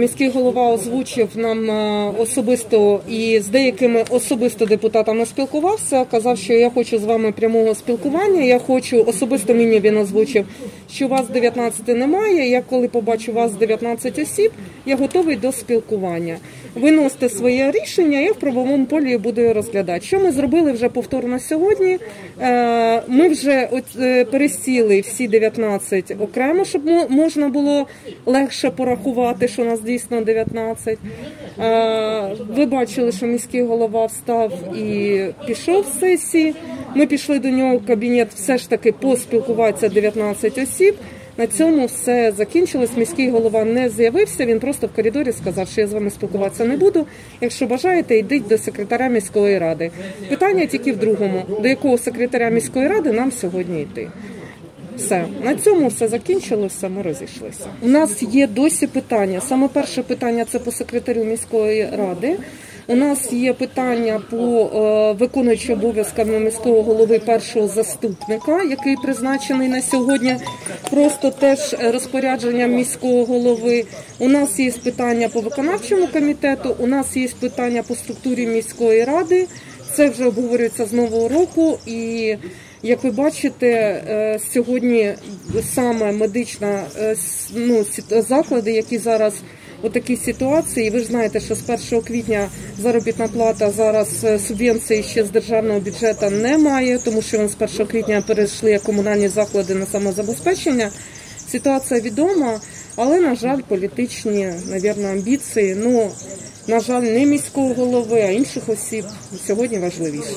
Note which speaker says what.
Speaker 1: Міський голова озвучив нам е, особисто і з деякими особисто депутатами спілкувався. Казав, що я хочу з вами прямого спілкування. Я хочу особисто мені він озвучив, що вас 19 немає. Я коли побачу вас 19 осіб, я готовий до спілкування. Виносите своє рішення, я в правовому полі буду розглядати. Що ми зробили вже повторно сьогодні? Е, Ми вже е, пересіли всі 19 окремо, щоб можна було легше порахувати, що нас дійсно 19. Е, Ви бачили, що міський голова встав і пішов з сесії. Ми пішли до нього в кабінет, все ж таки поспілкуватися 19 осіб. На цьому все закінчилось. Міський голова не з'явився. Він просто в коридорі сказав, що я з вами спілкуватися не буду. Якщо бажаєте, йдіть до секретаря міської ради. Питання тільки в другому: до якого секретаря міської ради нам сьогодні йти? Все на цьому все закінчилося. Ми розійшлися. У нас є досі питання. Саме перше питання це по секретарю міської ради. У нас є питання по е, виконуючому обов'язками міського голови першого заступника, який призначений на сьогодні. Просто теж розпорядженням міського голови. У нас є питання по виконавчому комітету. У нас є питання по структурі міської ради. Це вже обговорюється з нового року і. Як ви бачите, е, сьогодні саме медична е, ну, заклади, які зараз у такій ситуації, ви ж знаєте, що з 1 квітня заробітна плата зараз е, субвенції ще з державного бюджету немає, тому що вони з 1 квітня перейшли комунальні заклади на самозабезпечення. Ситуація відома, але на жаль, політичні, навірно, амбіції. Ну на жаль, не міського голови, а інших осіб сьогодні важливіше.